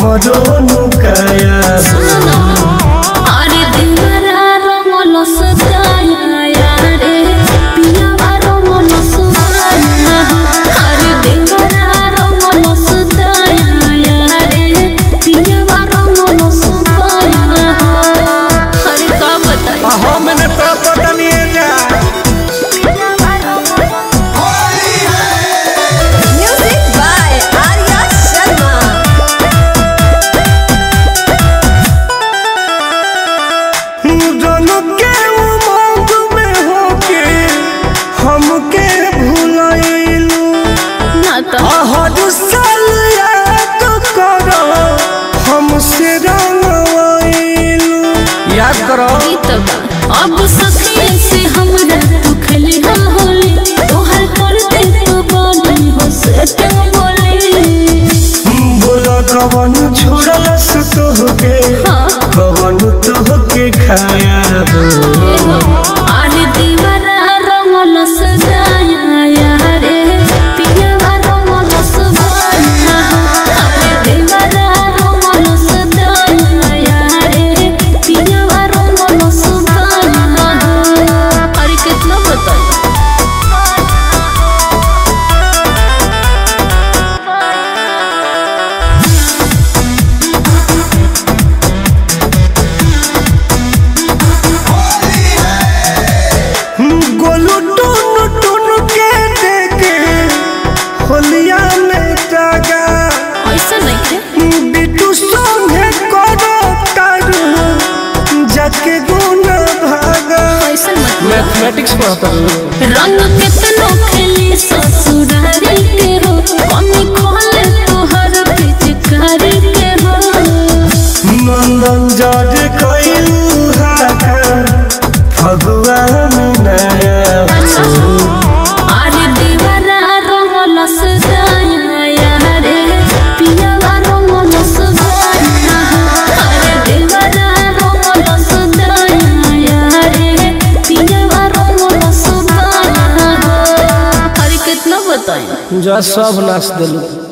हमरो नुकाया के उमंग में होके हमके भुलाइलू। ना तो हर साल याद करो हमसे रंगवाइलू। याद करो। अब सखी से हमरा तू खेली हम होली। तोहर करते तो बोली हो से तुम बोली बोला कवन छोड़ल तोहके खाया होलिया में जागा। ऐसा नहीं है बिटू संगे करो तारू। जाके गुना भागा। ऐसा मत मैथमेटिक्स पढ़ता रंग कितनो खेली ससुरारी के हो बताई। जा सब नाश दिलू।